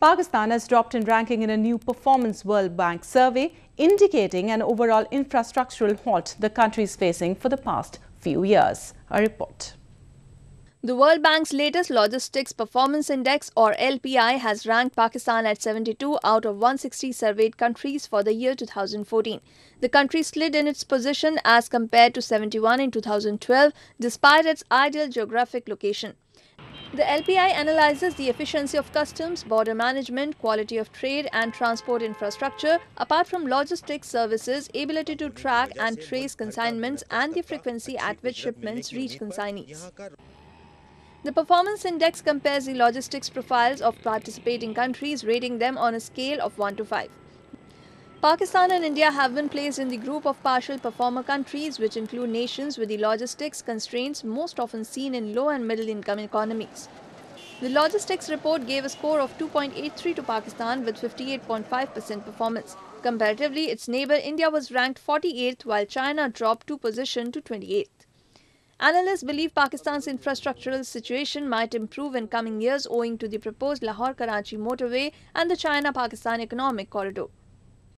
Pakistan has dropped in ranking in a new Performance World Bank survey, indicating an overall infrastructural halt the country is facing for the past few years. A report. The World Bank's latest Logistics Performance Index or LPI has ranked Pakistan at 72 out of 160 surveyed countries for the year 2014. The country slid in its position as compared to 71 in 2012 despite its ideal geographic location. The LPI analyzes the efficiency of customs, border management, quality of trade and transport infrastructure, apart from logistics services, ability to track and trace consignments and the frequency at which shipments reach consignees. The performance index compares the logistics profiles of participating countries, rating them on a scale of 1 to 5. Pakistan and India have been placed in the group of partial performer countries, which include nations with the logistics constraints most often seen in low and middle income economies. The logistics report gave a score of 2.83 to Pakistan with 58.5% performance. Comparatively, its neighbor India was ranked 48th while China dropped two positions to 28th. Analysts believe Pakistan's infrastructural situation might improve in coming years owing to the proposed Lahore-Karachi motorway and the China-Pakistan economic corridor.